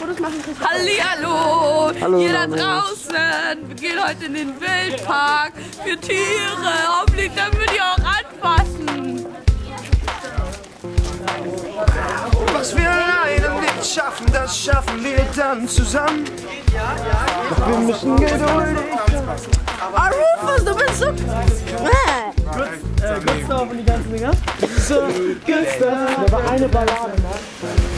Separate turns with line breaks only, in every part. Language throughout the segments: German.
Fotos machen.
Hallihallo!
Hallo,
Hier da draußen! Wir gehen heute in den Wildpark für Tiere. Hoffentlich können wir die auch anfassen.
Was wir alleine nicht schaffen, das schaffen wir dann zusammen. Doch wir müssen geduldig
Oh, Rufus, du bist so... Äh.
Gustav und die ganzen Dinger. So, Gustav. Da war eine Ballade, ne?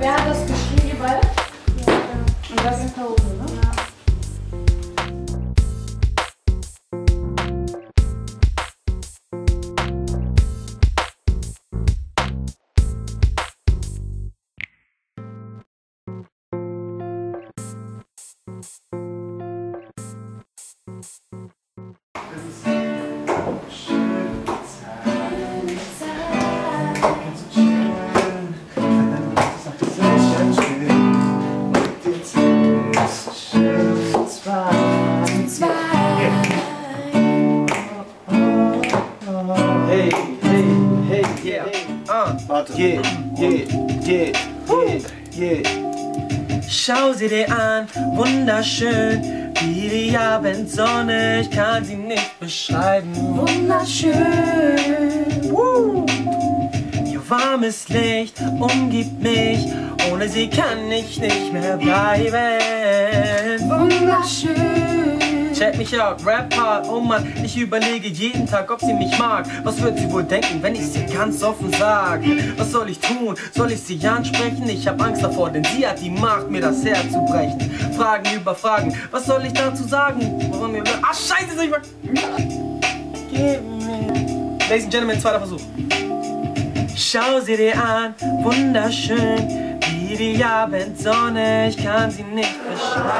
Wer hat das geschrieben, ihr beide? Und das ist Pause, ne?
Yeah, yeah, yeah, yeah, yeah. Schau sie dir an, wunderschön, wie die Abendsonne, ich kann sie nicht beschreiben.
Wunderschön.
Woo. Ihr warmes Licht umgibt mich, ohne sie kann ich nicht mehr bleiben.
Wunderschön.
Check mich out, Rap-Part, oh Mann, ich überlege jeden Tag, ob sie mich mag. Was wird sie wohl denken, wenn ich sie ganz offen sag? Was soll ich tun? Soll ich sie ansprechen? Ich hab Angst davor, denn sie hat die Macht, mir das Herz zu brechen. Fragen über Fragen, was soll ich dazu sagen? Warum mir. Ah, scheiße, ich mir. Ladies and Gentlemen, zweiter Versuch. Schau sie dir an, wunderschön, die Abendsonne, ich kann sie nicht beschreiben.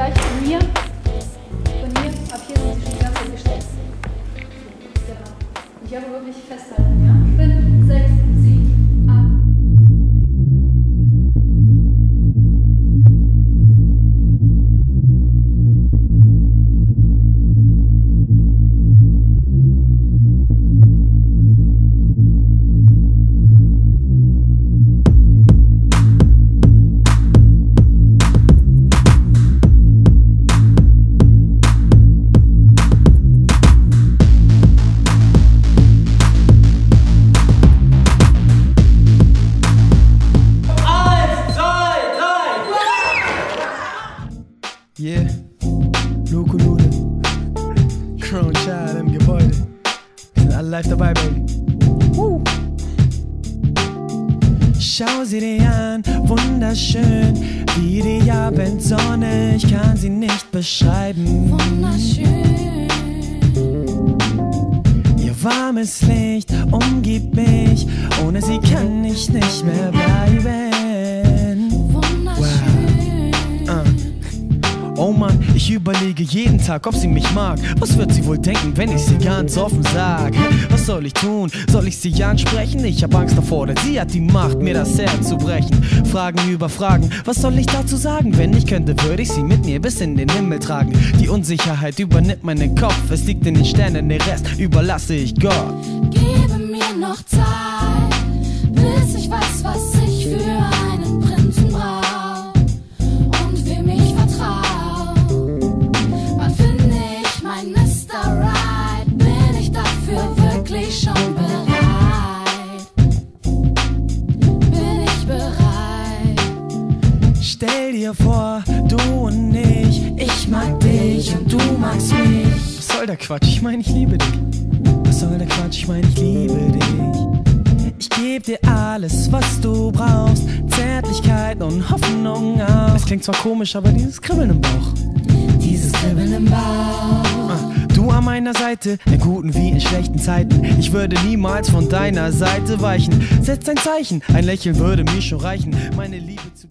Gleich
von mir? Von mir? Ab hier sind sie schon ganz umgestellt. Genau. Und ich habe wirklich festhalten, ja? Fünf, sechs,
Yeah, Luke Crown Child im Gebäude. Sind alle live dabei, Baby. Woo. Schau sie dir an, wunderschön, wie die Abendsonne, ich kann sie nicht beschreiben.
Wunderschön.
Ihr warmes Licht umgibt mich, ohne sie kann ich nicht mehr bleiben. Ich
Ich überlege jeden Tag, ob sie mich mag. Was wird sie wohl denken, wenn ich sie ganz offen sag? Was soll ich tun? Soll ich sie ansprechen? Ich hab Angst davor, denn sie hat die Macht, mir das Herz zu brechen. Fragen über Fragen, was soll ich dazu sagen? Wenn ich könnte, würde ich sie mit mir bis in den Himmel tragen. Die Unsicherheit übernimmt meinen Kopf, es liegt in den Sternen, den Rest überlasse ich Gott.
Gebe mir noch Zeit, bis ich weiß, was
Dir vor, du und ich,
Ich mag dich und du magst mich.
Was soll der Quatsch? Ich meine, ich liebe dich. Was soll der Quatsch? Ich meine, ich liebe dich. Ich geb dir alles, was du brauchst. Zärtlichkeit und Hoffnung auch. Es klingt zwar komisch, aber dieses Kribbeln im Bauch.
Dieses Kribbeln im Bauch.
Ah, Du an meiner Seite, in guten wie in schlechten Zeiten. Ich würde niemals von deiner Seite weichen. Setz ein Zeichen, ein Lächeln würde mir schon reichen. Meine Liebe zu